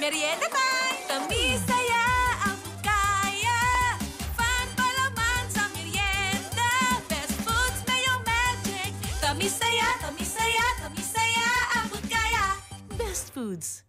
Merienda time! Tamis saya ang kaya. Fan palaman sa merienda. Best foods na yung magic. Tamis saya, tamis saya, tamis saya ang kaya. Best foods.